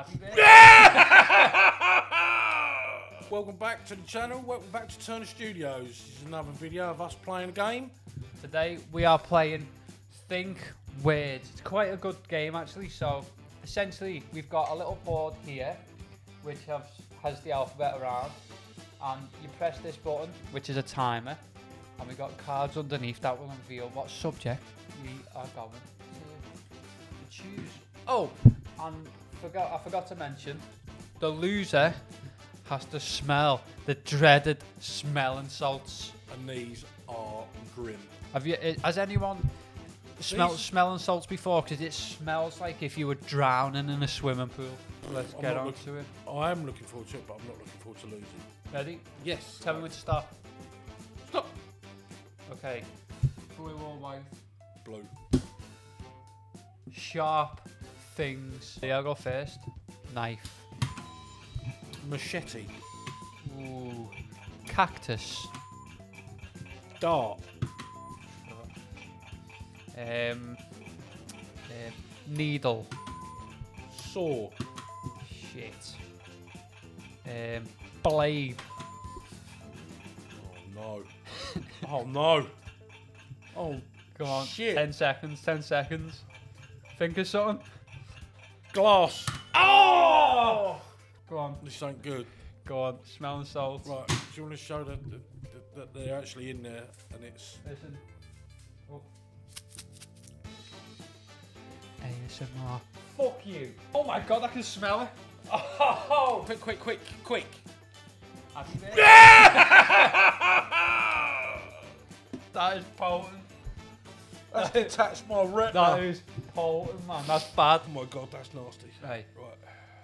Happy birthday. Welcome back to the channel. Welcome back to Turner Studios. This is another video of us playing a game. Today we are playing Think Words. It's quite a good game actually. So essentially we've got a little board here which has, has the alphabet around and you press this button which is a timer and we've got cards underneath that will unveil what subject we are going to choose. Oh, and forgot I forgot to mention the loser has to smell the dreaded smelling salts. And these are grim. Have you? Has anyone smelled These- smelling salts before? Because it smells like if you were drowning in a swimming pool. Let's I'm get not on look- to it. I am looking forward to it, but I'm not looking forward to losing. Ready? Yes. Tell me when to start. Stop. Okay. Blue or white? Blue. Sharp things. Yeah, I'll go first. Knife. Machete. Ooh. Cactus. Dart. Um. um, needle. Saw. Shit. Um. Blade. Oh no. oh no. Oh Come on. Shit. Ten seconds. Ten seconds. Think of something. Glass. Oh! Go on. This ain't good. Go on. Smelling salt. Right. Do you want to show that, that, that they're actually in there and it's Listen. Oh. ASMR. Fuck you. Oh my god, I can smell it. Oh! quick, quick, quick, quick. That is potent. That's detached my retina. That is potent, man. That's bad. Oh my god, that's nasty. Right, Right.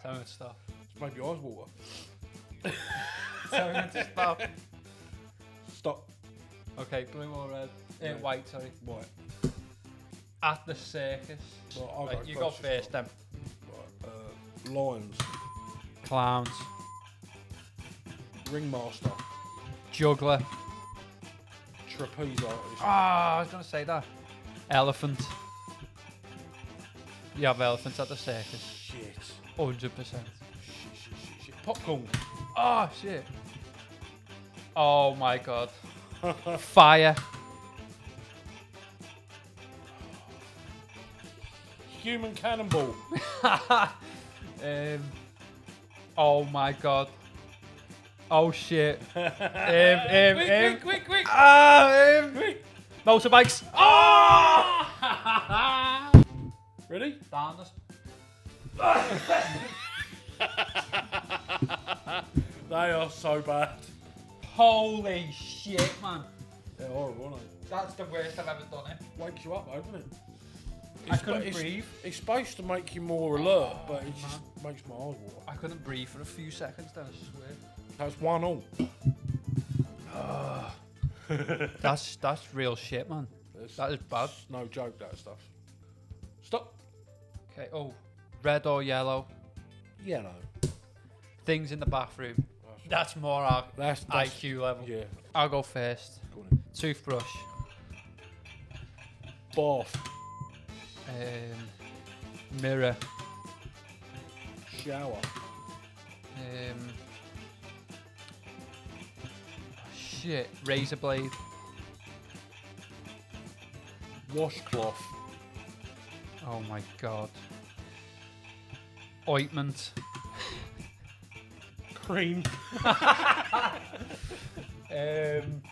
tell me when to stop. It's made my eyes water. Tell me to stop. Stop. Okay, blue or red? Uh, Yeah. white, sorry. White. At the circus. Well, I'll Right, go you go first, first then. Right. Uh, lions. Clowns. Ringmaster. Juggler. Trapeze artist. Ah, I was gonna say that. Elephant. You have elephants at the circus. Shit. Hundred percent. Shit, shit, shit, shit. Popcorn. Oh shit. Oh my god. Fire. Human cannonball. um. Oh my god. Oh shit. um, um, um, quick, quick. Ah, um, motorbikes. Oh! Ah! Ready? Down the They are so bad. Holy shit, man. They're horrible, aren't they? That's the worst I've ever done it. Wakes you up, though, doesn't it? I couldn't it's, breathe. It's supposed to make you more alert, but it just uh-huh. makes my eyes water. I couldn't breathe for a few seconds then, I swear. That's one all. Ah. That's that's real shit, man. That's- That is bad. no joke, that stuff. Stop. Okay, oh, red or yellow. Yellow. Things in the bathroom. That's more our That's, that's IQ level. Yeah. I'll go first. Go. Toothbrush. Bath. Um, mirror. Shower. Um, shit. Razor blade. Washcloth. Oh my god. Ointment. Cream. Um.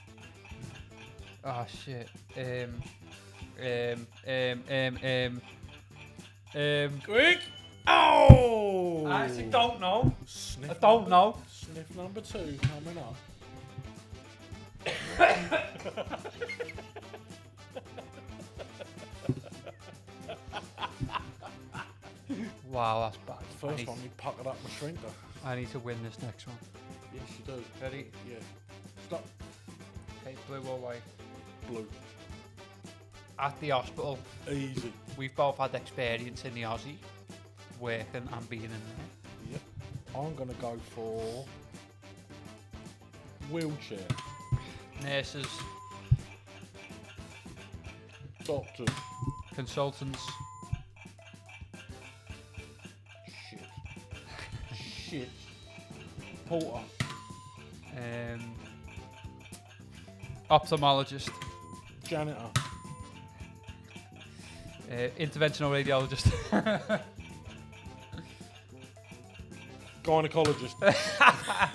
Oh shit. Um. Um. Um. Um. Um. Um. Quick. Oh! I actually don't know. Sniff I don't number- know. Sniff number two coming up. Wow, that's bad. I First need, one, you puckered up my shrinker. I need to win this next one. Yes, you do. Ready? Yeah. Stop. Okay, blue or white. Blue. At the hospital, Easy. we've both had experience in the Aussie, working and being in there. Yep. I'm gonna go for wheelchair. Nurses, Doctors. consultants, Shit. shit. Porter. Um, ophthalmologist. Janitor. Uh, interventional radiologist. Gynecologist.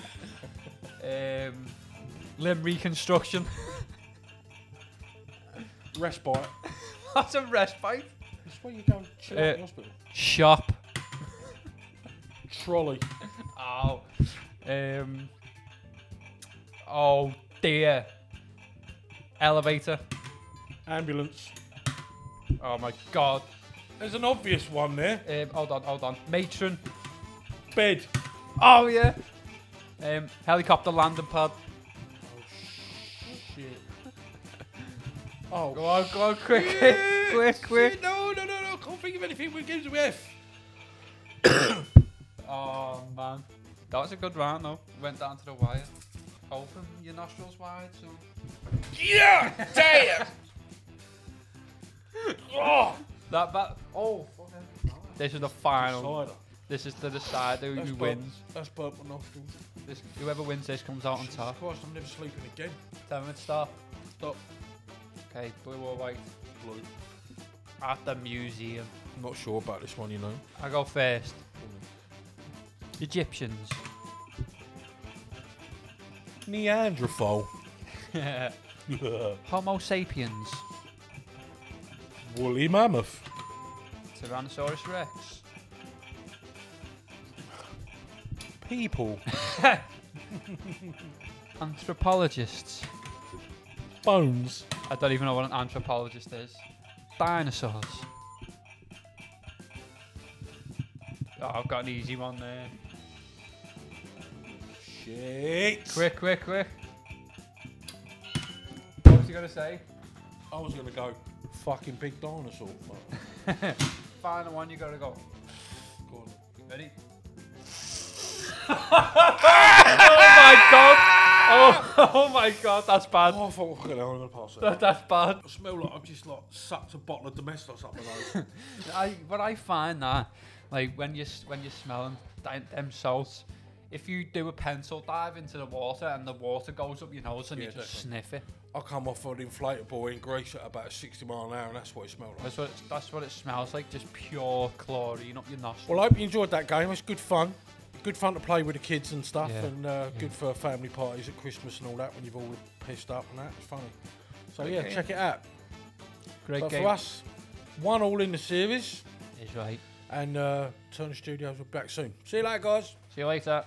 um, limb reconstruction. Respite. What's a respite? That's where you go and chill out in Uh, the hospital. Shop. Trolley. Oh. Um. Oh dear. Elevator. Ambulance. Oh my god. There's an obvious one there. Um, hold on, hold on. Matron. Bed. Oh yeah. Um, helicopter landing pad. Oh shit. Oh. Go on, go on, quick, shit, quick, quick. shit. No, no, no, no. Can't think of anything with gives with. Oh man, that was a good round though. Went down to the wire. Open your nostrils wide, so. Yeah! Damn! oh! That that. Oh. fucking- This is the final. This is to decide who, That's wins. That's burp my nostrils. This, whoever wins this comes out on top. Of course, I'm never sleeping again. Ten minutes stop. Stop. Okay, blue or white? Blue. At the museum. I'm not sure about this one, you know. I go first. Egyptians. Neanderthal. Homo sapiens. Woolly mammoth. Tyrannosaurus Rex. People. Anthropologists. Bones. I don't even know what an anthropologist is. Dinosaurs. Oh, I've got an easy one there. Shit. Quick, quick, quick. What was you gonna say? I was gonna go fucking big dinosaur. Final one, you gotta go. go on. Ready? Oh my god! Oh, oh my god, that's bad. Oh, I thought, okay, I'm gonna pass it. That, that's bad. I smell like I've just like sucked a bottle of Domestos up my nose. I, but I find that, like, when you when you're smelling them, them salts, if you do a pencil dive into the water and the water goes up your nose and Yeah, you just definitely. sniff it, I come off an inflatable in Greece at about 60 mile an hour, and that's what it smells like. that's what it, that's what it smells like, just pure chlorine up your nostrils. Well, I hope you enjoyed that game. It's good fun. Good fun to play with the kids and stuff, Yeah, and uh, good for family parties at Christmas and all that when you've all pissed up and that. It's funny. So Great yeah, game. check it out. Great but game. for us, one all in the series, Is right. and uh, Turner Studios will be back soon. See you later, guys. See you later.